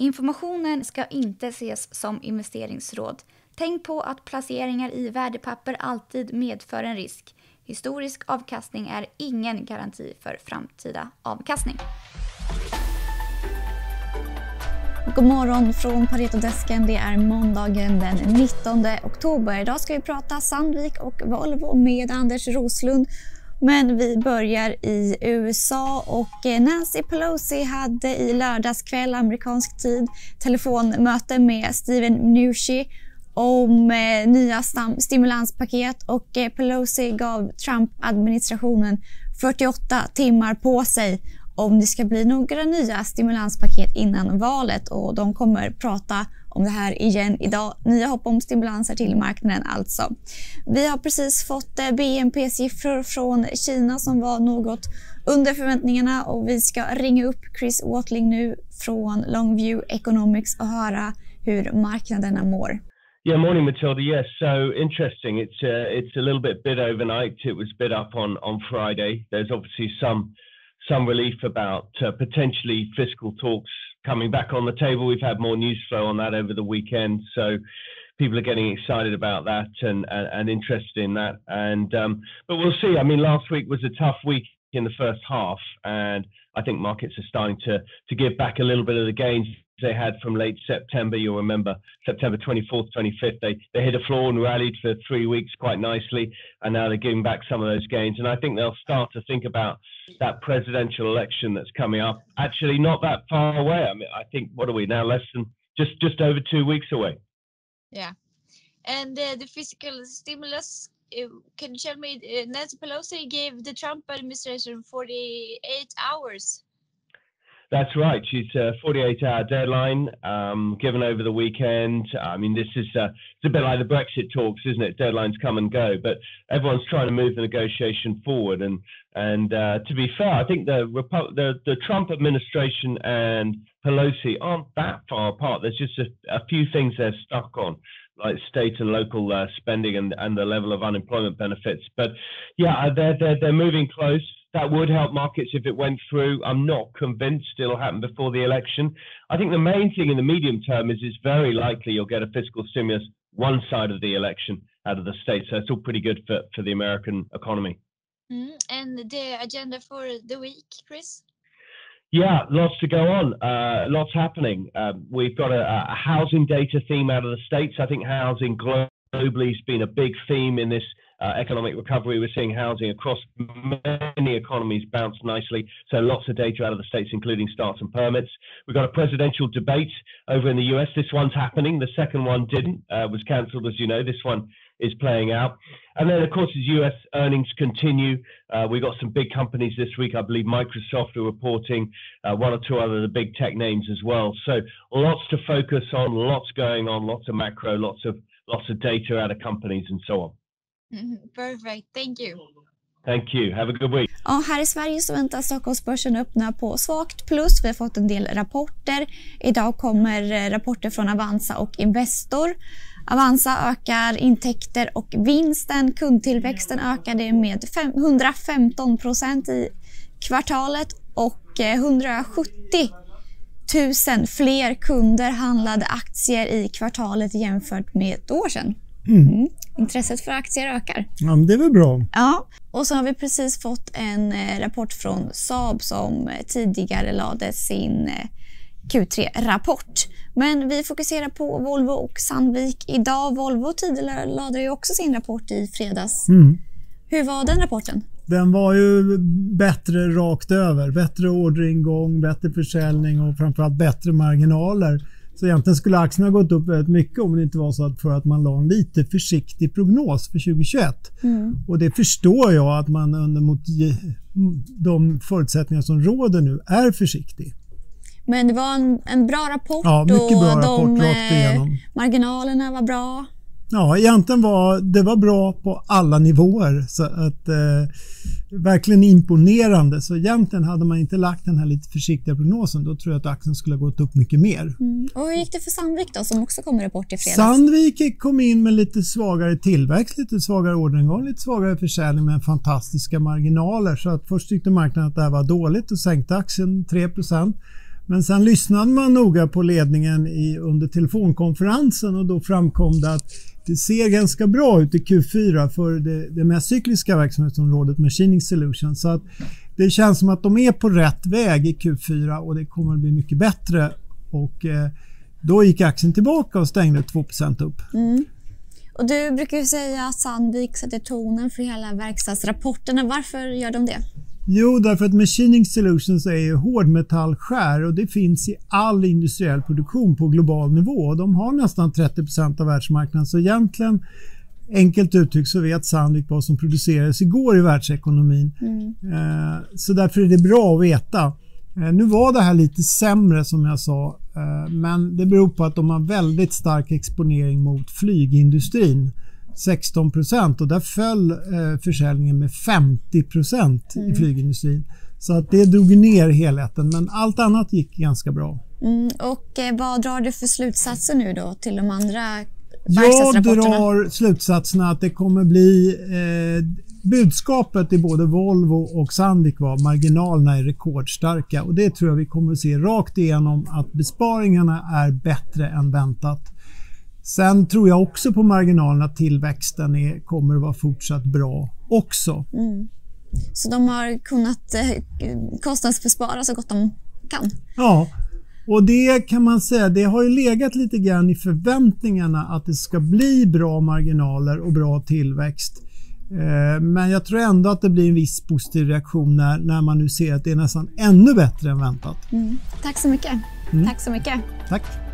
Informationen ska inte ses som investeringsråd. Tänk på att placeringar i värdepapper alltid medför en risk. Historisk avkastning är ingen garanti för framtida avkastning. God morgon från Paretodesken. Det är måndagen den 19 oktober. Idag ska vi prata Sandvik och Volvo med Anders Roslund. Men vi börjar i USA och eh, Nancy Pelosi hade i lördags kväll amerikansk tid telefonmöte med Steven Mnuchin om eh, nya stimulanspaket och eh, Pelosi gav Trump-administrationen 48 timmar på sig om det ska bli några nya stimulanspaket innan valet och de kommer prata om det här igen idag. Nya hopp om stimulanser till marknaden alltså. Vi har precis fått eh, BNP-siffror från Kina som var något under förväntningarna och vi ska ringa upp Chris Watling nu från Longview Economics och höra hur marknaderna mår. Yeah, morning, Matilda. Yes, so interesting. It's a, it's a little bit bid overnight. It was bid up on on Friday. There's obviously some some relief about uh, potentially fiscal talks coming back on the table. We've had more news flow on that over the weekend, so people are getting excited about that and and, and interested in that. And um, but we'll see. I mean, last week was a tough week in the first half, and I think markets are starting to to give back a little bit of the gains they had from late September. You'll remember September 24th, 25th. They they hit a floor and rallied for three weeks quite nicely, and now they're giving back some of those gains. And I think they'll start to think about that presidential election that's coming up. Actually, not that far away. I mean, I think what are we now? Less than just just over two weeks away. Yeah, and uh, the fiscal stimulus. Uh, can you tell me, uh, Nancy Pelosi gave the Trump administration 48 hours that's right. She's a 48 hour deadline um, given over the weekend. I mean, this is uh, it's a bit like the Brexit talks, isn't it? Deadlines come and go, but everyone's trying to move the negotiation forward. And and uh, to be fair, I think the, Repu- the the Trump administration and Pelosi aren't that far apart. There's just a, a few things they're stuck on like state and local uh, spending and, and the level of unemployment benefits. But yeah, they're, they're, they're moving close that would help markets if it went through. I'm not convinced it'll happen before the election. I think the main thing in the medium term is it's very likely you'll get a fiscal stimulus one side of the election out of the states. So it's all pretty good for, for the American economy. Mm, and the agenda for the week, Chris? Yeah, lots to go on. Uh, lots happening. Um, we've got a, a, housing data theme out of the states. I think housing globally has been a big theme in this uh, economic recovery. We're seeing housing across many economies bounce nicely. So lots of data out of the states, including starts and permits. We've got a presidential debate over in the US. This one's happening. The second one didn't, uh, was cancelled, as you know. This one is playing out. And then, of course, as US earnings continue, uh, we've got some big companies this week. I believe Microsoft are reporting, uh, one or two other the big tech names as well. So lots to focus on, lots going on, lots of macro, lots of lots of data out of companies and so on. Mm-hmm. Perfect. Thank you. Thank you. Have a good week. Ja, här i Sverige så väntas Stockholmsbörsen öppna på svagt plus. Vi har fått en del rapporter. Idag kommer eh, rapporter från Avanza och Investor. Avanza ökar intäkter och vinsten. Kundtillväxten ökade med 115 procent i kvartalet och 170 eh, 000 fler kunder handlade aktier i kvartalet jämfört med ett år sedan. Mm. mm intresset för aktier ökar. Ja, men det är väl bra. Ja, och så har vi precis fått en eh, rapport från Saab som eh, tidigare lade sin eh, Q3-rapport. Men vi fokuserar på Volvo och Sandvik idag. Volvo tidigare lade ju också sin rapport i fredags. Mm. Hur var den rapporten? Den var ju bättre rakt över. Bättre orderingång, bättre försäljning och framförallt bättre marginaler. Så egentligen skulle aktien ha gått upp väldigt mycket om det inte var så att för att man la en lite försiktig prognos för 2021. Mm. Och det förstår jag att man under mot de förutsättningar som råder nu är försiktig. Men det var en, en bra rapport ja, mycket bra och rapport, de, igenom. marginalerna var bra. Ja, egentligen var det var bra på alla nivåer. Så att, eh, verkligen imponerande. Så egentligen hade man inte lagt den här lite försiktiga prognosen då tror jag att aktien skulle ha gått upp mycket mer. Mm. Och hur gick det för Sandvik då som också kom rapport i fredags? Sandvik kom in med lite svagare tillväxt, lite svagare orderingång, lite svagare försäljning men fantastiska marginaler. Så att först tyckte marknaden att det här var dåligt och sänkte aktien 3% Men sen lyssnade man noga på ledningen i, under telefonkonferensen och då framkom det att det ser ganska bra ut i Q4 för det, det mest cykliska verksamhetsområdet Machining Solutions. Så att det känns som att de är på rätt väg i Q4 och det kommer att bli mycket bättre. Och eh, då gick aktien tillbaka och stängde 2% upp. Mm. Och du brukar ju säga att Sandvik sätter tonen för hela verkstadsrapporterna. Varför gör de det? Jo, därför att Machining Solutions är hårdmetallskär och det finns i all industriell produktion på global nivå. De har nästan 30% av världsmarknaden så egentligen enkelt uttryckt så vet Sandvik vad som producerades igår i världsekonomin. Mm. Eh, så därför är det bra att veta. Eh, nu var det här lite sämre som jag sa eh, men det beror på att de har väldigt stark exponering mot flygindustrin. 16 procent och där föll eh, försäljningen med 50 procent mm. i flygindustrin. Så att det drog ner helheten men allt annat gick ganska bra. Mm, och eh, vad drar du för slutsatser nu då till de andra Jag drar slutsatserna att det kommer bli eh, budskapet i både Volvo och Sandvik var marginalerna är rekordstarka och det tror jag vi kommer att se rakt igenom att besparingarna är bättre än väntat. Sen tror jag också på marginalen att tillväxten är, kommer att vara fortsatt bra också. Mm. Så de har kunnat eh, kostnadsbespara så gott de kan? Ja, och det kan man säga, det har ju legat lite grann i förväntningarna att det ska bli bra marginaler och bra tillväxt. Eh, men jag tror ändå att det blir en viss positiv reaktion när, när man nu ser att det är nästan ännu bättre än väntat. Mm. Tack så mycket. Mm. Tack så mycket. Tack.